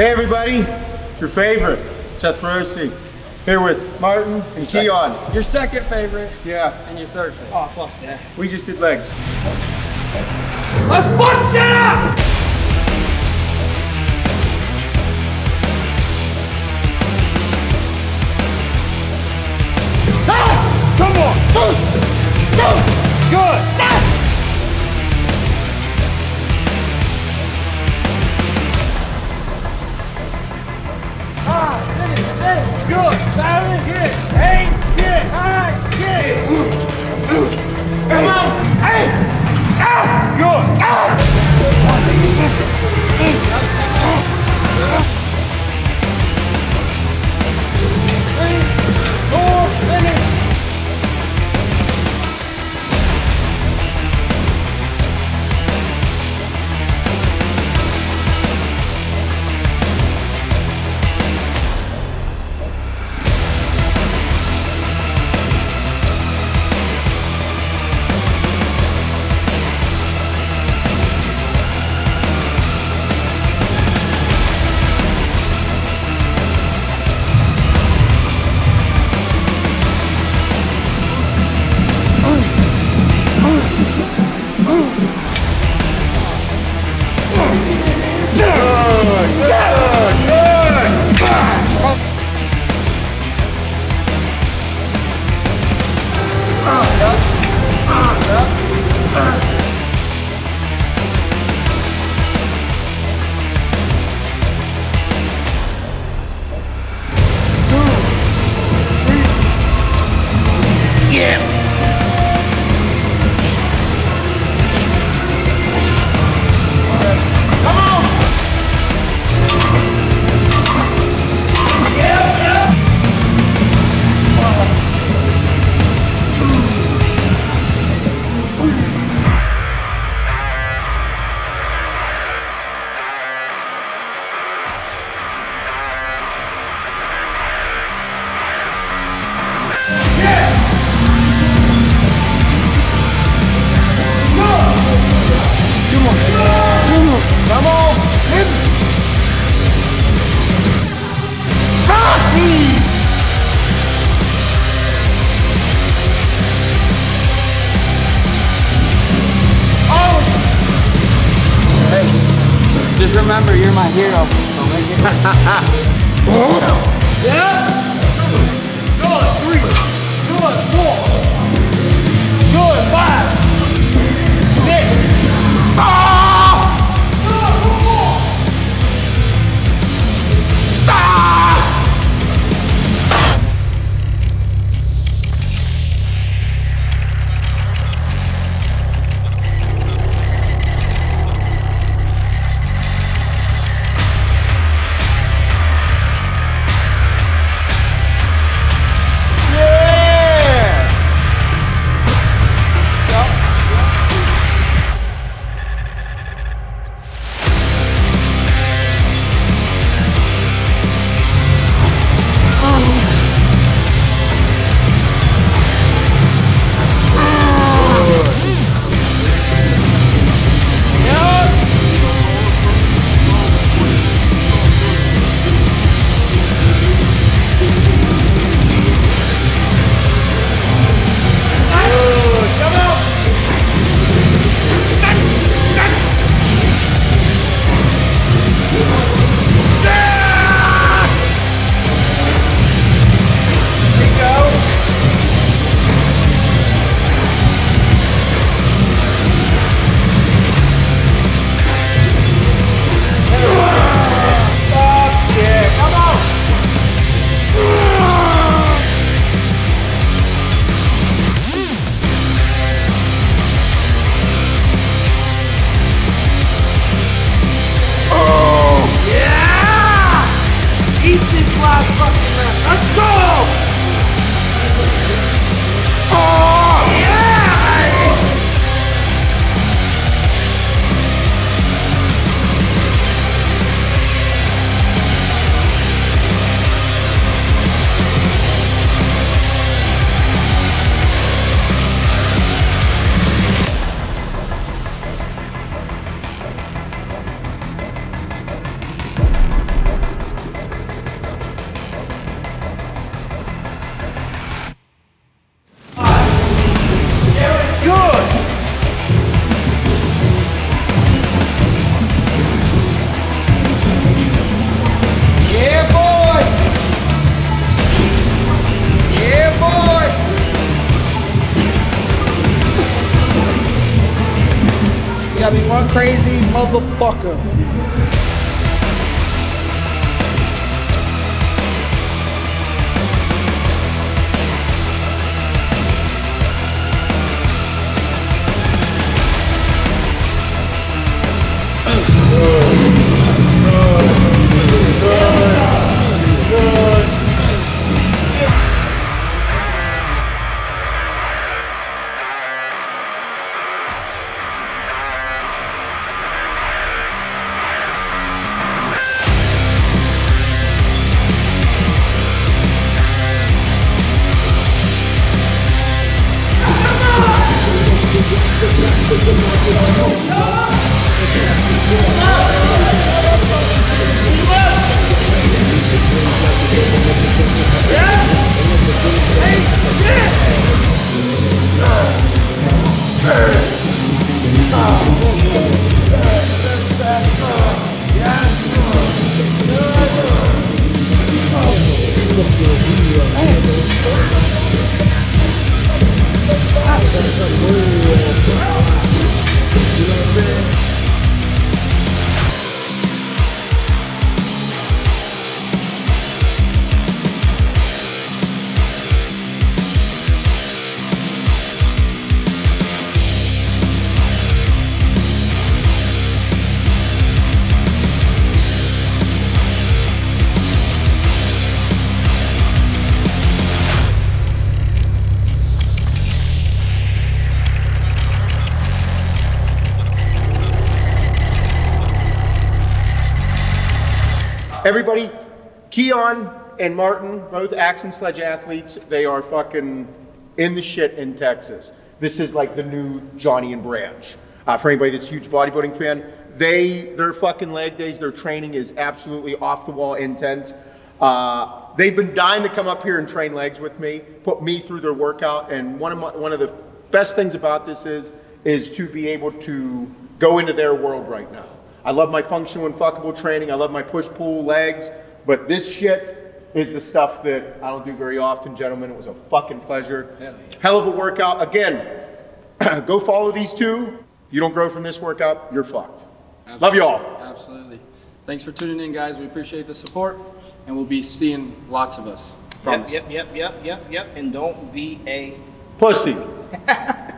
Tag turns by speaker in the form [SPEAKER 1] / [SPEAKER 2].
[SPEAKER 1] Hey everybody, it's your favorite, Seth Feroce. Here with Martin and Keone.
[SPEAKER 2] Your second favorite
[SPEAKER 1] Yeah,
[SPEAKER 2] and your third favorite. Oh, fuck that.
[SPEAKER 1] we just did legs.
[SPEAKER 2] Let's fuck shit up! My hero. It.
[SPEAKER 1] Yeah. Good. Three. Good. Four. Good. Five.
[SPEAKER 3] One crazy motherfucker.
[SPEAKER 1] Everybody, Keone and Martin, both axe and sledge athletes, they are fucking in the shit in Texas. This is like the new Johnny and Branch. Uh, for anybody that's a huge bodybuilding fan, they their fucking leg days, their training is absolutely off the wall intense. Uh, they've been dying to come up here and train legs with me, put me through their workout, and one of my, one of the best things about this is is to be able to go into their world right now. I love my functional and fuckable training. I love my push pull legs, but this shit is the stuff that I don't do very often, gentlemen. It was a fucking pleasure. Hell of a workout. Again, go follow these two. If you don't grow from this workout, you're fucked. Love you all.
[SPEAKER 4] Absolutely. Thanks for tuning in, guys. We appreciate the support, and we'll be seeing lots of us.
[SPEAKER 5] Yep,
[SPEAKER 4] Promise.
[SPEAKER 5] yep, yep, yep, yep, yep. And don't be a
[SPEAKER 1] Pussy.